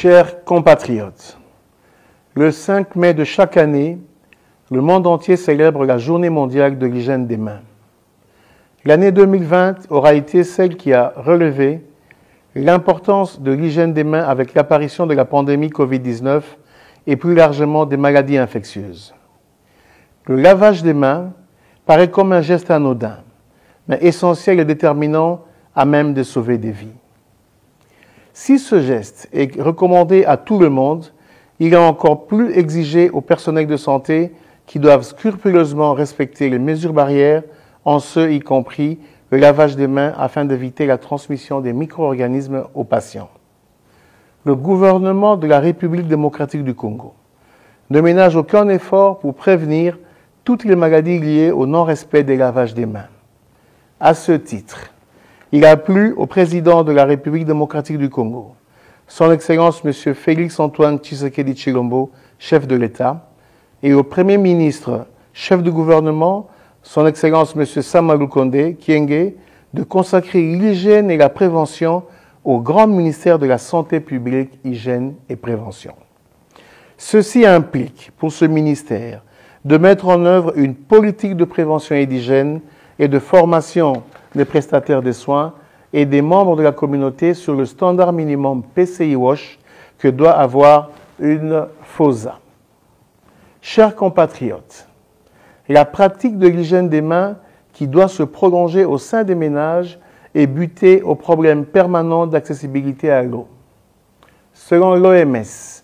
Chers compatriotes, le 5 mai de chaque année, le monde entier célèbre la journée mondiale de l'hygiène des mains. L'année 2020 aura été celle qui a relevé l'importance de l'hygiène des mains avec l'apparition de la pandémie Covid-19 et plus largement des maladies infectieuses. Le lavage des mains paraît comme un geste anodin, mais essentiel et déterminant à même de sauver des vies. Si ce geste est recommandé à tout le monde, il est encore plus exigé au personnel de santé qui doivent scrupuleusement respecter les mesures barrières, en ce y compris le lavage des mains afin d'éviter la transmission des micro-organismes aux patients. Le gouvernement de la République démocratique du Congo ne ménage aucun effort pour prévenir toutes les maladies liées au non-respect des lavages des mains. À ce titre, il a plu au président de la République démocratique du Congo, son Excellence M. Félix Antoine Tshisekedi Chilombo, chef de l'État, et au Premier ministre, chef du gouvernement, son Excellence M. Samalou Kondé Kienge, de consacrer l'hygiène et la prévention au grand ministère de la Santé publique, Hygiène et Prévention. Ceci implique, pour ce ministère, de mettre en œuvre une politique de prévention et d'hygiène et de formation des prestataires de soins et des membres de la communauté sur le standard minimum PCI WASH que doit avoir une FOSA. Chers compatriotes, la pratique de l'hygiène des mains qui doit se prolonger au sein des ménages et buter au problème permanent d'accessibilité à l'eau. Selon l'OMS,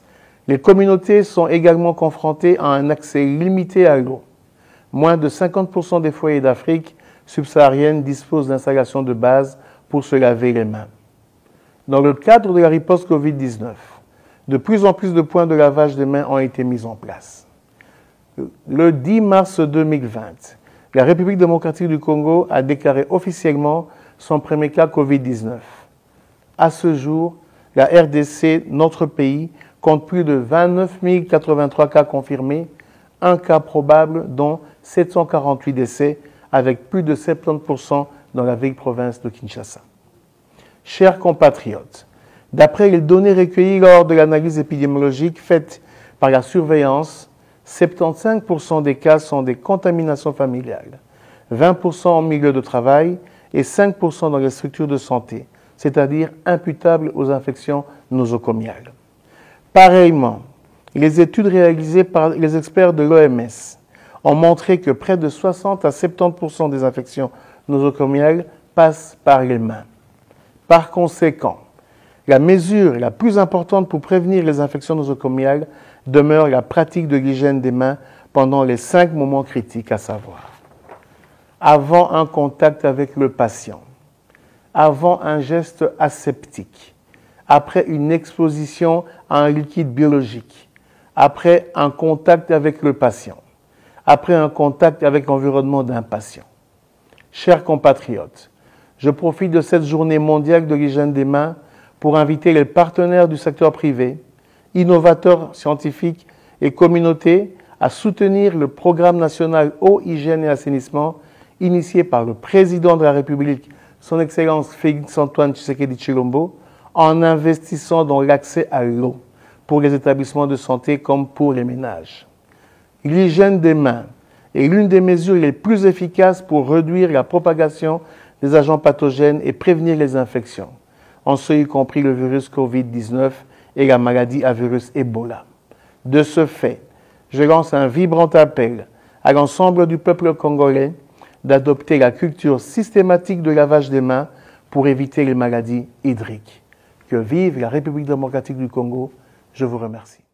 les communautés sont également confrontées à un accès limité à l'eau. Moins de 50% des foyers d'Afrique subsaharienne disposent d'installations de base pour se laver les mains. Dans le cadre de la riposte Covid-19, de plus en plus de points de lavage des mains ont été mis en place. Le 10 mars 2020, la République démocratique du Congo a déclaré officiellement son premier cas Covid-19. À ce jour, la RDC, notre pays, compte plus de 29 083 cas confirmés, un cas probable, dont 748 décès, avec plus de 70% dans la vieille province de Kinshasa. Chers compatriotes, d'après les données recueillies lors de l'analyse épidémiologique faite par la surveillance, 75% des cas sont des contaminations familiales, 20% en milieu de travail et 5% dans les structures de santé, c'est-à-dire imputables aux infections nosocomiales. Pareillement, les études réalisées par les experts de l'OMS ont montré que près de 60 à 70% des infections nosocomiales passent par les mains. Par conséquent, la mesure la plus importante pour prévenir les infections nosocomiales demeure la pratique de l'hygiène des mains pendant les cinq moments critiques, à savoir avant un contact avec le patient, avant un geste aseptique, après une exposition à un liquide biologique, après un contact avec le patient, après un contact avec l'environnement d'un patient. Chers compatriotes, je profite de cette journée mondiale de l'hygiène des mains pour inviter les partenaires du secteur privé, innovateurs scientifiques et communautés à soutenir le programme national eau, hygiène et assainissement initié par le président de la République, son Excellence Félix Antoine Tshisekedi Chilombo, en investissant dans l'accès à l'eau pour les établissements de santé comme pour les ménages. L'hygiène des mains est l'une des mesures les plus efficaces pour réduire la propagation des agents pathogènes et prévenir les infections, en ce y compris le virus Covid-19 et la maladie à virus Ebola. De ce fait, je lance un vibrant appel à l'ensemble du peuple congolais d'adopter la culture systématique de lavage des mains pour éviter les maladies hydriques. Que vive la République démocratique du Congo. Je vous remercie.